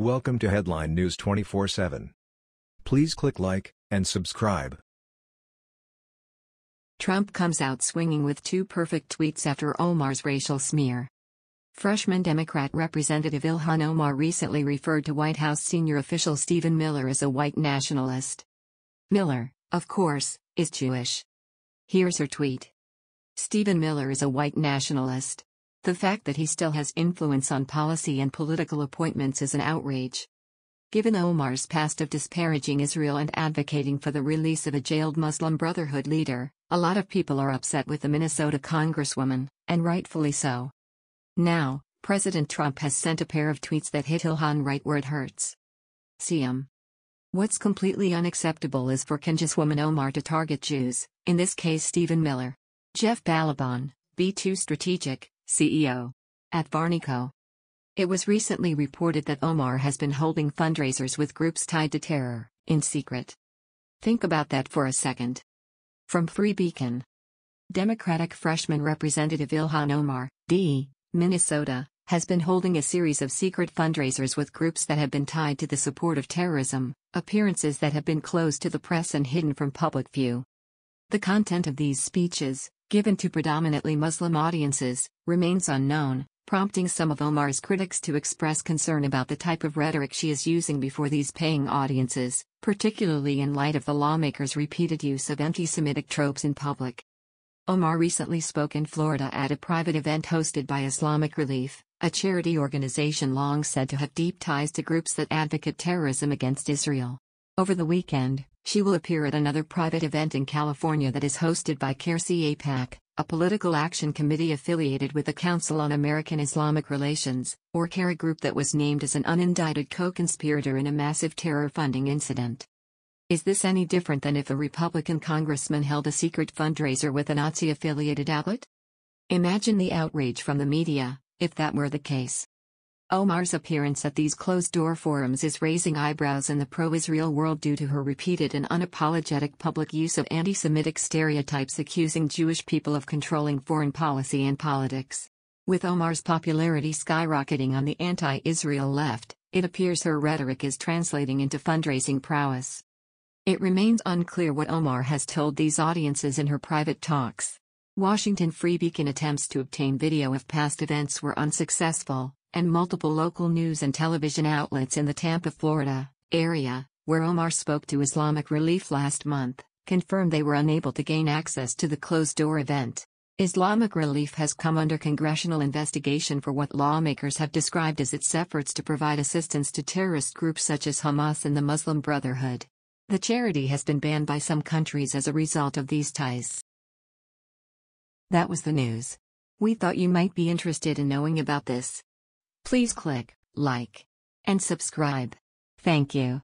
Welcome to Headline News 24/7. Please click like and subscribe. Trump comes out swinging with two perfect tweets after Omar's racial smear. Freshman Democrat Representative Ilhan Omar recently referred to White House senior official Stephen Miller as a white nationalist. Miller, of course, is Jewish. Here's her tweet Stephen Miller is a white nationalist. The fact that he still has influence on policy and political appointments is an outrage. Given Omar's past of disparaging Israel and advocating for the release of a jailed Muslim Brotherhood leader, a lot of people are upset with the Minnesota congresswoman, and rightfully so. Now, President Trump has sent a pair of tweets that hit Ilhan right where it hurts. See 'em. What's completely unacceptable is for Congresswoman Omar to target Jews, in this case Stephen Miller. Jeff Ballabon, B2 Strategic, CEO. At Varneyco. It was recently reported that Omar has been holding fundraisers with groups tied to terror, in secret. Think about that for a second. From Free Beacon. Democratic freshman Representative Ilhan Omar, D., Minnesota, has been holding a series of secret fundraisers with groups that have been tied to the support of terrorism, appearances that have been closed to the press and hidden from public view. The content of these speeches, given to predominantly Muslim audiences, remains unknown, prompting some of Omar's critics to express concern about the type of rhetoric she is using before these paying audiences, particularly in light of the lawmaker's repeated use of anti Semitic tropes in public. Omar recently spoke in Florida at a private event hosted by Islamic Relief, a charity organization long said to have deep ties to groups that advocate terrorism against Israel. Over the weekend, she will appear at another private event in California that is hosted by CAIR PAC, a political action committee affiliated with the Council on American Islamic Relations, or CAIR group that was named as an unindicted co-conspirator in a massive terror funding incident. Is this any different than if a Republican congressman held a secret fundraiser with a Nazi-affiliated outlet? Imagine the outrage from the media, if that were the case. Omar's appearance at these closed-door forums is raising eyebrows in the pro-Israel world due to her repeated and unapologetic public use of anti-Semitic stereotypes accusing Jewish people of controlling foreign policy and politics. With Omar's popularity skyrocketing on the anti-Israel left, it appears her rhetoric is translating into fundraising prowess. It remains unclear what Omar has told these audiences in her private talks. Washington Free Beacon attempts to obtain video of past events were unsuccessful, and multiple local news and television outlets in the Tampa, Florida area, where Omar spoke to Islamic Relief last month, confirmed they were unable to gain access to the closed door event. Islamic Relief has come under congressional investigation for what lawmakers have described as its efforts to provide assistance to terrorist groups such as Hamas and the Muslim Brotherhood. The charity has been banned by some countries as a result of these ties. That was the news. We thought you might be interested in knowing about this. Please click like and subscribe. Thank you.